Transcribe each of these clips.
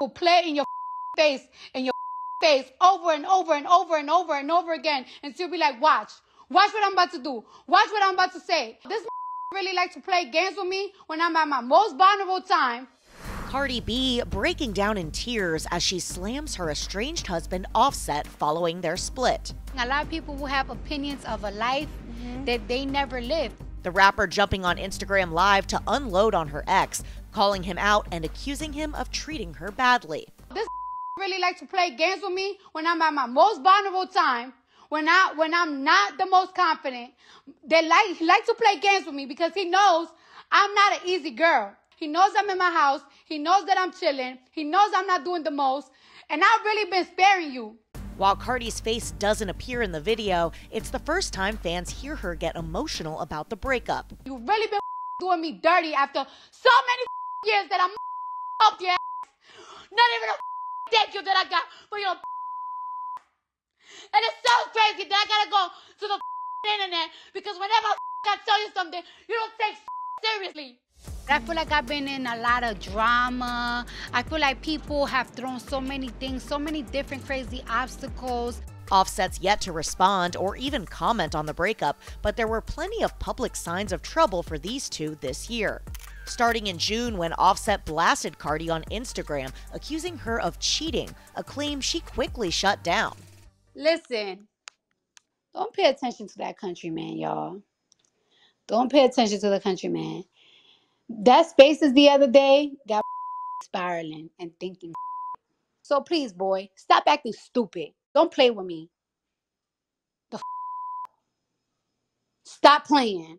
will play in your face in your face over and over and over and over and over again and still be like, watch, watch what I'm about to do, watch what I'm about to say. This really like to play games with me when I'm at my most vulnerable time. Cardi B breaking down in tears as she slams her estranged husband Offset following their split. A lot of people will have opinions of a life mm-hmm. that they never lived. The rapper jumping on Instagram Live to unload on her ex, calling him out and accusing him of treating her badly. This really like to play games with me when I'm at my most vulnerable time, when I when I'm not the most confident. They like he likes to play games with me because he knows I'm not an easy girl. He knows I'm in my house. He knows that I'm chilling. He knows I'm not doing the most. And I've really been sparing you. While Cardi's face doesn't appear in the video, it's the first time fans hear her get emotional about the breakup. You've really been doing me dirty after so many years that I'm up your ass. Not even a thank you that I got for your and it's so crazy that I gotta go to the internet because whenever I tell you something, you don't take seriously. I feel like I've been in a lot of drama. I feel like people have thrown so many things, so many different crazy obstacles. Offset's yet to respond or even comment on the breakup, but there were plenty of public signs of trouble for these two this year. Starting in June, when Offset blasted Cardi on Instagram, accusing her of cheating, a claim she quickly shut down. Listen, don't pay attention to that country man, y'all. Don't pay attention to the country man. That spaces the other day got spiraling and thinking. So please, boy, stop acting stupid. Don't play with me. The stop playing.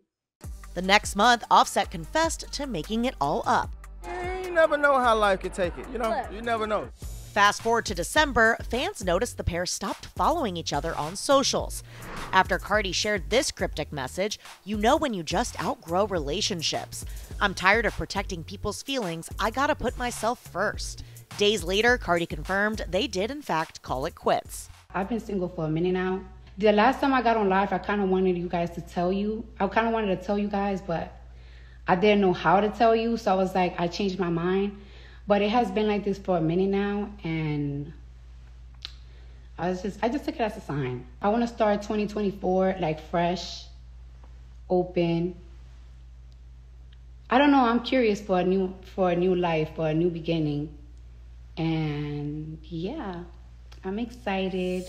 The next month, Offset confessed to making it all up. You never know how life can take it. You know, you never know. Fast forward to December, fans noticed the pair stopped following each other on socials. After Cardi shared this cryptic message, you know when you just outgrow relationships. I'm tired of protecting people's feelings, I gotta put myself first. Days later, Cardi confirmed they did, in fact, call it quits. I've been single for a minute now. The last time I got on live, I kind of wanted you guys to tell you. I kind of wanted to tell you guys, but I didn't know how to tell you. So I was like, I changed my mind. But it has been like this for a minute now, and I was just I just took it as a sign. I want to start 2024 like fresh, open. I don't know. I'm curious for a new for a new life, for a new beginning, and yeah, I'm excited.